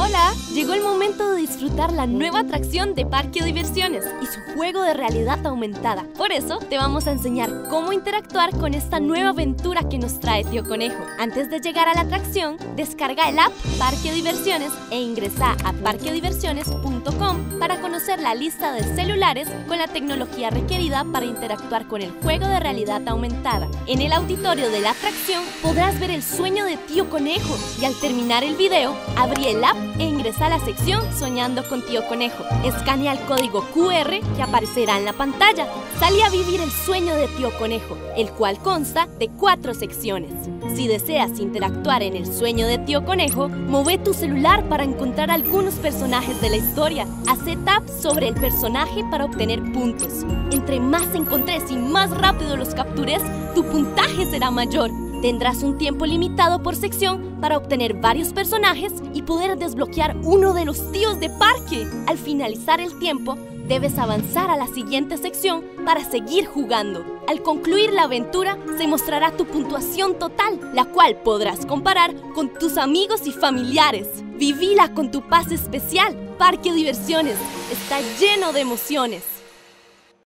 Hola, llegó el momento de disfrutar la nueva atracción de Parque Diversiones y su juego de realidad aumentada. Por eso te vamos a enseñar cómo interactuar con esta nueva aventura que nos trae Tío Conejo. Antes de llegar a la atracción, descarga el app Parque Diversiones e ingresa a parquediversiones.com para conocer la lista de celulares con la tecnología requerida para interactuar con el juego de realidad aumentada. En el auditorio de la atracción podrás ver el sueño de Tío Conejo y al terminar el video, abrí el app e ingresa a la sección Soñando con Tío Conejo. Escanea el código QR que aparecerá en la pantalla. Sale a vivir el sueño de Tío Conejo, el cual consta de cuatro secciones. Si deseas interactuar en el sueño de Tío Conejo, mueve tu celular para encontrar algunos personajes de la historia. Haz tap sobre el personaje para obtener puntos. Entre más encontres y más rápido los captures, tu puntaje será mayor. Tendrás un tiempo limitado por sección para obtener varios personajes y poder desbloquear uno de los tíos de parque. Al finalizar el tiempo, debes avanzar a la siguiente sección para seguir jugando. Al concluir la aventura, se mostrará tu puntuación total, la cual podrás comparar con tus amigos y familiares. Vivila con tu paz especial. Parque Diversiones está lleno de emociones.